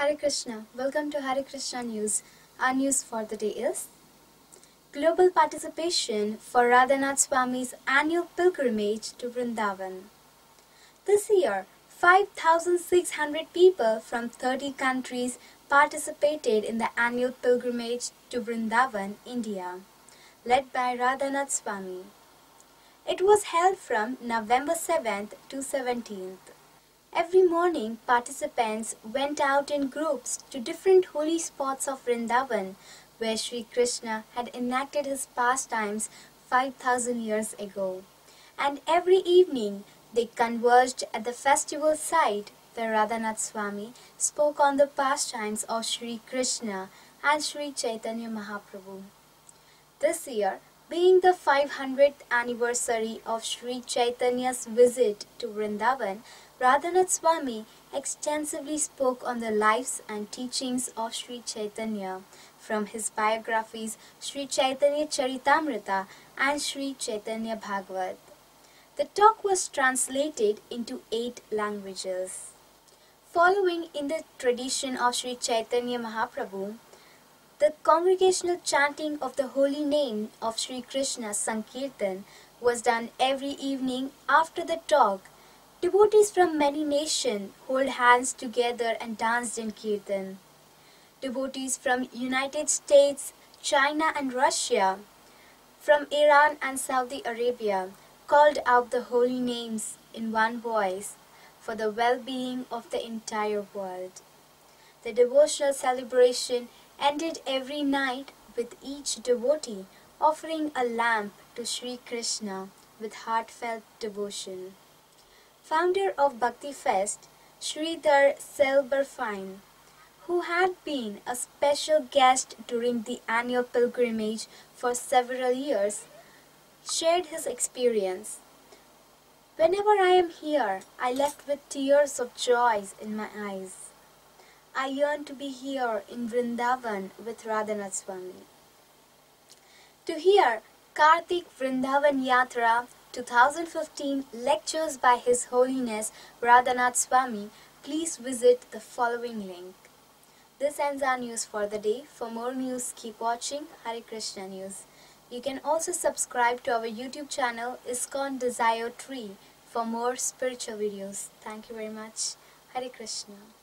Hare Krishna. Welcome to Hare Krishna News. Our news for the day is Global participation for Radhanath Swami's annual pilgrimage to Vrindavan. This year, 5,600 people from 30 countries participated in the annual pilgrimage to Vrindavan, India, led by Radhanath Swami. It was held from November 7th to 17th. Every morning, participants went out in groups to different holy spots of Vrindavan, where Sri Krishna had enacted his pastimes 5000 years ago. And every evening, they converged at the festival site where Radhanath Swami spoke on the pastimes of Sri Krishna and Sri Chaitanya Mahaprabhu. This year, being the 500th anniversary of Sri Chaitanya's visit to Vrindavan, Radhanath Swami extensively spoke on the lives and teachings of Sri Chaitanya from his biographies Sri Chaitanya Charitamrita and Sri Chaitanya Bhagavat. The talk was translated into eight languages. Following in the tradition of Sri Chaitanya Mahaprabhu, the congregational chanting of the holy name of Sri Krishna Sankirtan was done every evening after the talk. Devotees from many nations hold hands together and danced in Kirtan. Devotees from United States, China and Russia, from Iran and Saudi Arabia called out the holy names in one voice for the well-being of the entire world. The devotional celebration ended every night with each devotee offering a lamp to Sri Krishna with heartfelt devotion. Founder of Bhakti Fest, Sridhar Silberfein, who had been a special guest during the annual pilgrimage for several years, shared his experience. Whenever I am here, I left with tears of joy in my eyes. I yearn to be here in Vrindavan with Radhanath Swami. To hear Kartik Vrindavan Yatra 2015 lectures by His Holiness Radhanath Swami, please visit the following link. This ends our news for the day. For more news, keep watching Hare Krishna News. You can also subscribe to our YouTube channel ISKCON Desire Tree for more spiritual videos. Thank you very much. Hare Krishna.